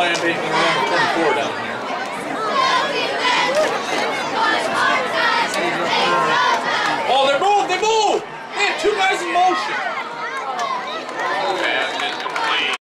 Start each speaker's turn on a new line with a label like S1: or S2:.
S1: line beating around 24 down here. Oh, they're moved! They move! They have two guys in motion.